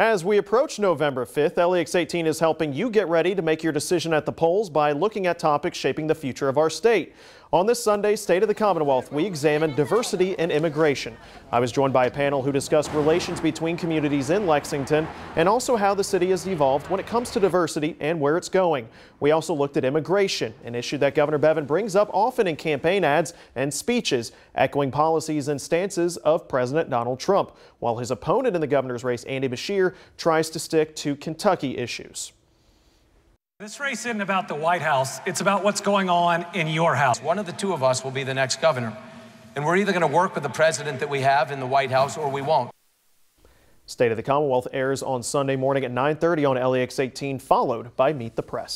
As we approach November 5th, LEX 18 is helping you get ready to make your decision at the polls by looking at topics shaping the future of our state. On this Sunday, State of the Commonwealth, we examined diversity and immigration. I was joined by a panel who discussed relations between communities in Lexington and also how the city has evolved when it comes to diversity and where it's going. We also looked at immigration, an issue that Governor Bevin brings up often in campaign ads and speeches, echoing policies and stances of President Donald Trump, while his opponent in the governor's race, Andy Beshear, tries to stick to Kentucky issues. This race isn't about the White House, it's about what's going on in your house. One of the two of us will be the next governor. And we're either going to work with the president that we have in the White House or we won't. State of the Commonwealth airs on Sunday morning at 9:30 on LEX 18 followed by Meet the Press.